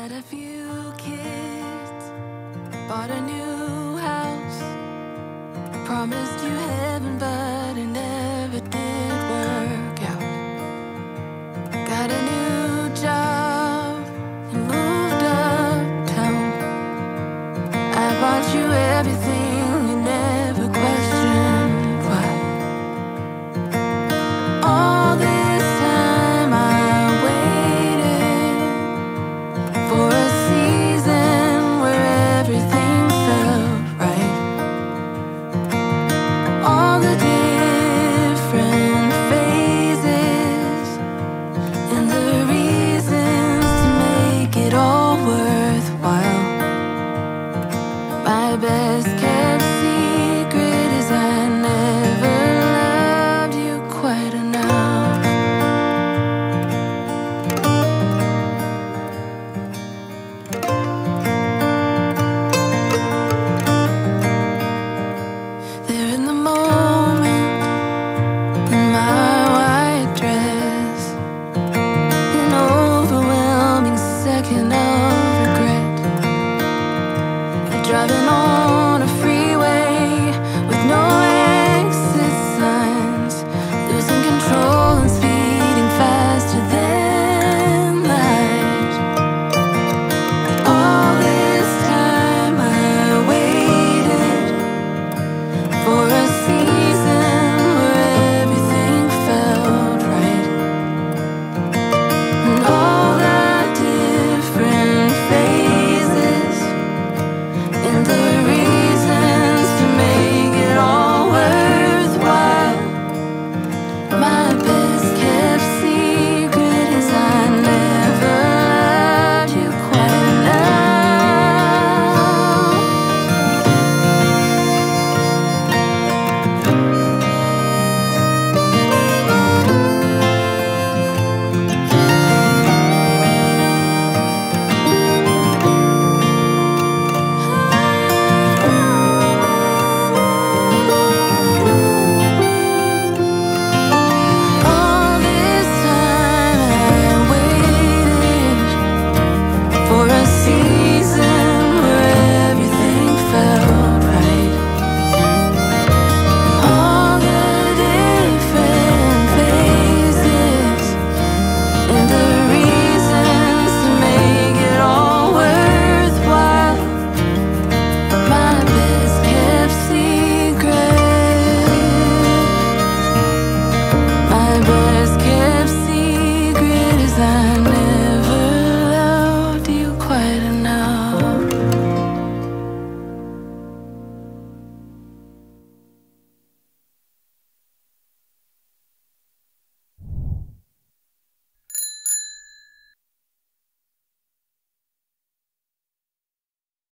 Had a few kids, bought a new house, promised you heaven, but it never did work out. Got a new job and moved uptown. I bought you everything